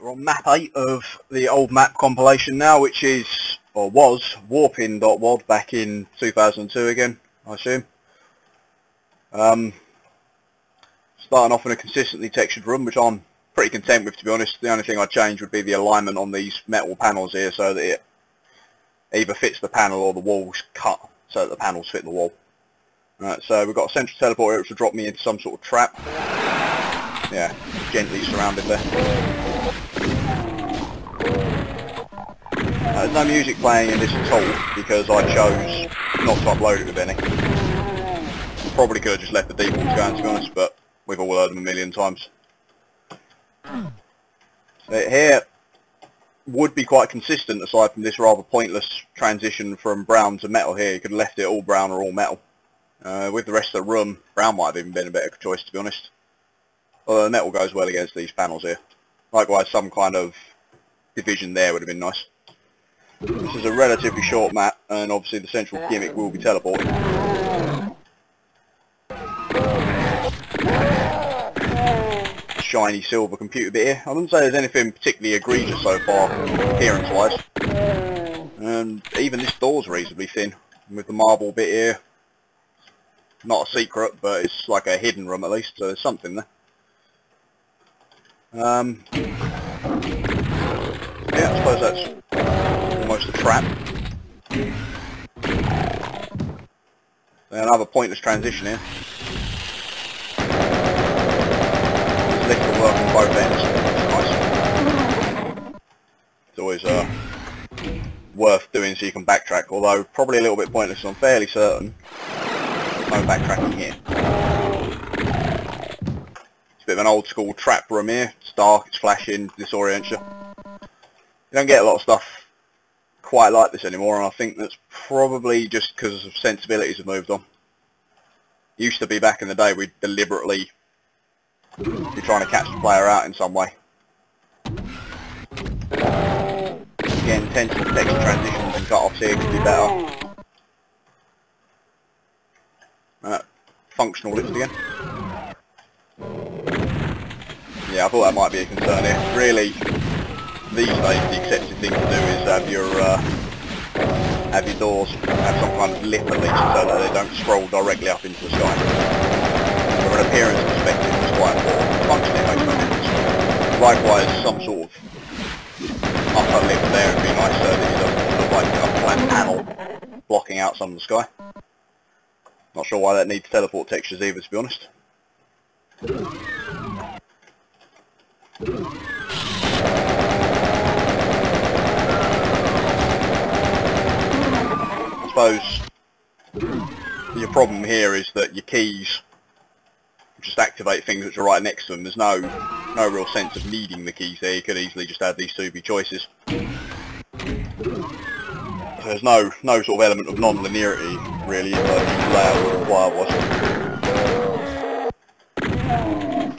We're on map 8 of the old map compilation now, which is, or was, warpin.wad back in 2002 again, I assume. Um, starting off in a consistently textured room, which I'm pretty content with, to be honest. The only thing I'd change would be the alignment on these metal panels here, so that it either fits the panel or the wall's cut, so that the panels fit the wall. Right, so we've got a central teleport here, which will drop me into some sort of trap. Yeah, gently surrounded there. No music playing in this at all because I chose not to upload it with any. Probably could have just left the defaults going to be honest, but we've all heard them a million times. So here would be quite consistent aside from this rather pointless transition from brown to metal here. You could have left it all brown or all metal. Uh, with the rest of the room, brown might have even been a better choice to be honest. Although the metal goes well against these panels here. Likewise, some kind of division there would have been nice. This is a relatively short map, and obviously the central gimmick will be teleporting. Shiny silver computer bit here. I wouldn't say there's anything particularly egregious so far, appearance-wise. And even this door's reasonably thin, with the marble bit here. Not a secret, but it's like a hidden room at least, so there's something there. Um, yeah, I suppose that's a trap. Another pointless transition here. This work on both ends. It's nice. It's always uh, worth doing so you can backtrack, although probably a little bit pointless. I'm fairly certain no backtracking here. It's a bit of an old school trap room here. It's dark, it's flashing, disorients you. You don't get a lot of stuff quite like this anymore and I think that's probably just because of sensibilities have moved on. Used to be back in the day we'd deliberately be trying to catch the player out in some way. Again, tension text transitions and cut-offs here could be better. Uh, functional lift again. Yeah, I thought that might be a concern here. Really, these days the accepted thing to do is have your uh, have your doors have some kind of lip at least so that they don't scroll directly up into the sky. From an appearance perspective it's quite important. Functionally it makes no difference. Likewise some sort of upper lip there would be nice so that it doesn't look like a flat panel blocking out some of the sky. Not sure why that needs teleport textures either to be honest. suppose your problem here is that your keys just activate things which are right next to them. There's no no real sense of needing the keys there. You could easily just add these two be choices. There's no no sort of element of non-linearity really that the layout require was.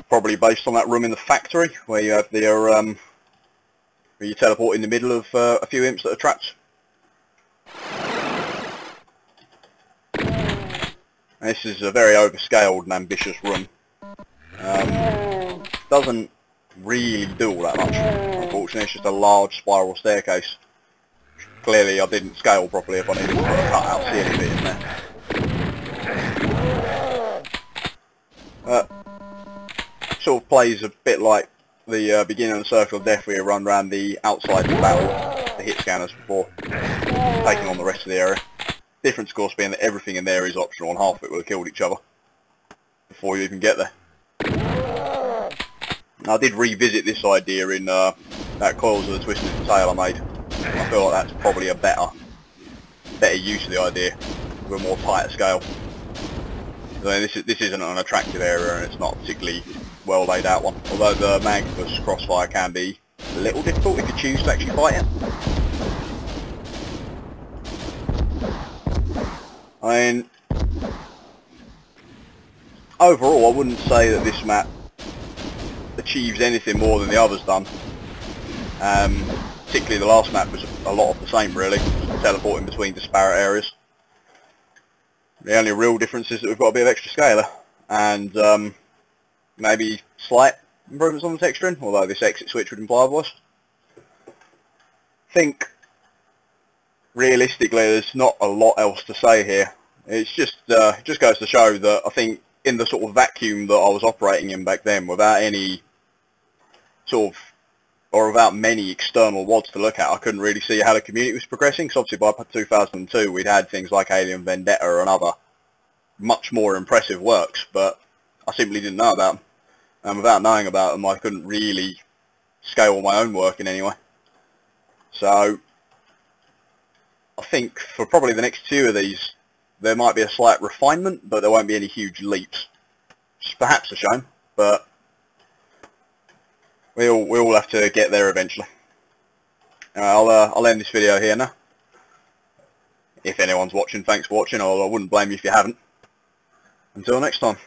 Probably based on that room in the factory where you have their um, where you teleport in the middle of uh, a few imps that are trapped. This is a very overscaled and ambitious room. Um, doesn't really do all that much, unfortunately. It's just a large spiral staircase. Clearly I didn't scale properly if I needed to cut out ceiling bit in there. Uh, sort of plays a bit like the uh, beginning of the Circle of Death where you run around the outside of the battle, the hit scanners before taking on the rest of the area. Difference, of course, being that everything in there is optional and half of it will have killed each other before you even get there. I did revisit this idea in uh, that Coils of the Twisted Tail I made. I feel like that's probably a better better use of the idea with a more tighter scale. Mean, this, is, this isn't an attractive area and it's not particularly well laid out one. Although the Magnus Crossfire can be a little difficult if you choose to actually fight it. I mean, overall, I wouldn't say that this map achieves anything more than the others done. Um, particularly the last map was a lot of the same, really, teleporting between disparate areas. The only real difference is that we've got a bit of extra scaler, and um, maybe slight improvements on the texturing, although this exit switch would imply otherwise. I think realistically there's not a lot else to say here. It's just uh, it just goes to show that I think in the sort of vacuum that I was operating in back then, without any sort of or without many external WADs to look at, I couldn't really see how the community was progressing. Because obviously by 2002 we'd had things like Alien Vendetta and other much more impressive works, but I simply didn't know about them. And without knowing about them, I couldn't really scale my own work in any way. So I think for probably the next two of these, there might be a slight refinement, but there won't be any huge leaps. It's perhaps a shame, but we'll we'll have to get there eventually. I'll uh, I'll end this video here now. If anyone's watching, thanks for watching, or I wouldn't blame you if you haven't. Until next time.